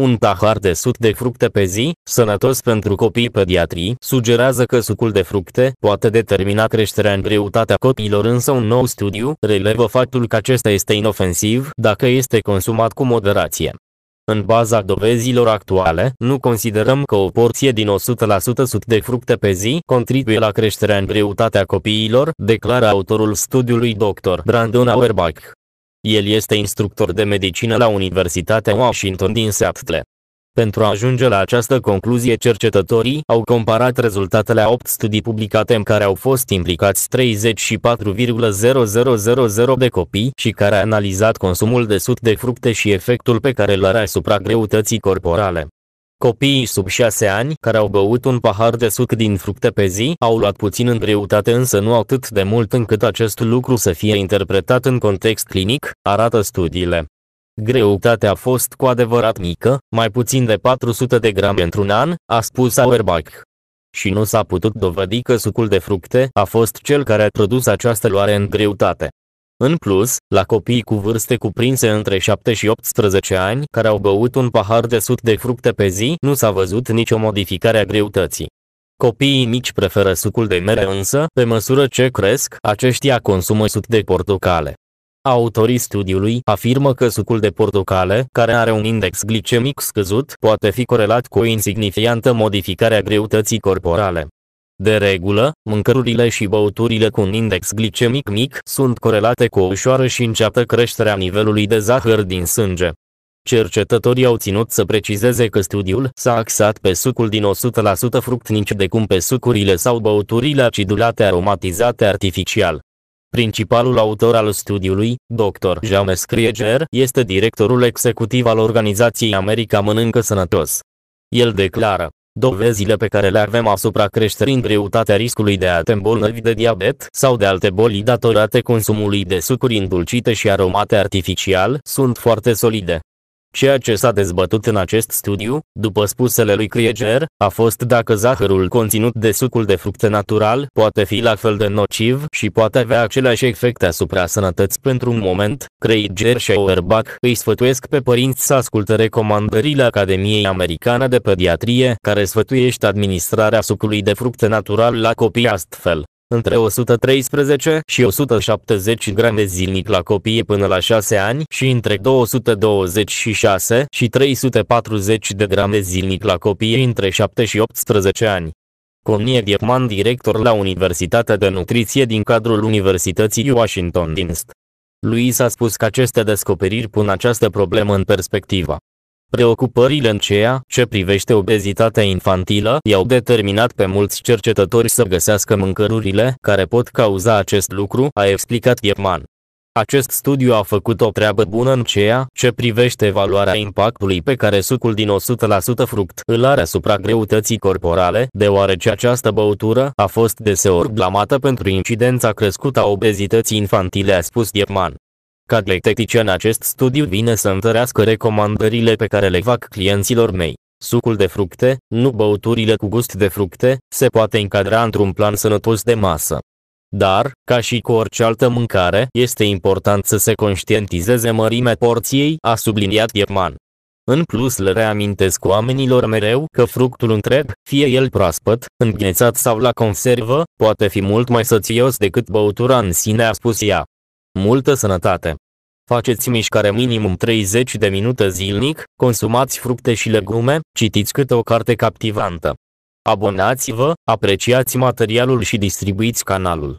Un pahar de suc de fructe pe zi, sănătos pentru copii pediatrii, sugerează că sucul de fructe poate determina creșterea în greutatea copiilor, însă un nou studiu relevă faptul că acesta este inofensiv dacă este consumat cu moderație. În baza dovezilor actuale, nu considerăm că o porție din 100% suc de fructe pe zi contribuie la creșterea în greutatea copiilor, declară autorul studiului Dr. Brandon Auerbach. El este instructor de medicină la Universitatea Washington din Seattle. Pentru a ajunge la această concluzie, cercetătorii au comparat rezultatele a 8 studii publicate în care au fost implicați 34,0000 de copii și care a analizat consumul de suc de fructe și efectul pe care îl are asupra greutății corporale. Copiii sub 6 ani, care au băut un pahar de suc din fructe pe zi, au luat puțin în greutate însă nu atât de mult încât acest lucru să fie interpretat în context clinic, arată studiile. Greutatea a fost cu adevărat mică, mai puțin de 400 de grame într-un an, a spus Auerbach. Și nu s-a putut dovedi că sucul de fructe a fost cel care a produs această luare în greutate. În plus, la copiii cu vârste cuprinse între 7 și 18 ani, care au băut un pahar de suc de fructe pe zi, nu s-a văzut nicio modificare a greutății. Copiii mici preferă sucul de mere însă, pe măsură ce cresc, aceștia consumă suc de portocale. Autorii studiului afirmă că sucul de portocale, care are un index glicemic scăzut, poate fi corelat cu o insignifiantă modificare a greutății corporale. De regulă, mâncărurile și băuturile cu un index glicemic mic sunt corelate cu o ușoară și înceată creștere a nivelului de zahăr din sânge. Cercetătorii au ținut să precizeze că studiul s-a axat pe sucul din 100% fruct nici de cum pe sucurile sau băuturile acidulate aromatizate artificial. Principalul autor al studiului, Dr. James Krieger, este directorul executiv al organizației America Mănâncă Sănătos. El declară, Dovezile pe care le avem asupra creșterii în greutatea riscului de a te îmbolnăvi de diabet sau de alte boli datorate consumului de sucuri îndulcite și aromate artificial sunt foarte solide. Ceea ce s-a dezbătut în acest studiu, după spusele lui Krieger, a fost dacă zahărul conținut de sucul de fructe natural poate fi la fel de nociv și poate avea aceleași efecte asupra sănătății pentru un moment. Krieger și Auerbach îi sfătuiesc pe părinți să asculte recomandările Academiei Americane de Pediatrie, care sfătuiește administrarea sucului de fructe natural la copii astfel între 113 și 170 grame zilnic la copii până la 6 ani și între 226 și 340 de grame zilnic la copii între 7 și 18 ani. Connie Diekman, director la Universitatea de Nutriție din cadrul Universității Washington Dinst. Lui s-a spus că aceste descoperiri pun această problemă în perspectivă. Preocupările în ceea ce privește obezitatea infantilă i-au determinat pe mulți cercetători să găsească mâncărurile care pot cauza acest lucru, a explicat Diepman. Acest studiu a făcut o treabă bună în ceea ce privește evaluarea impactului pe care sucul din 100% fruct îl are asupra greutății corporale, deoarece această băutură a fost deseori blamată pentru incidența crescută a obezității infantile, a spus Diepman. Ca dietetician acest studiu vine să întărească recomandările pe care le fac clienților mei. Sucul de fructe, nu băuturile cu gust de fructe, se poate încadra într-un plan sănătos de masă. Dar, ca și cu orice altă mâncare, este important să se conștientizeze mărimea porției, a subliniat Ierman. În plus le reamintesc oamenilor mereu că fructul întreg, fie el proaspăt, înghețat sau la conservă, poate fi mult mai sățios decât băutura în sine, a spus ea. Multă sănătate! Faceți mișcare minimum 30 de minute zilnic, consumați fructe și legume, citiți câte o carte captivantă. Abonați-vă, apreciați materialul și distribuiți canalul.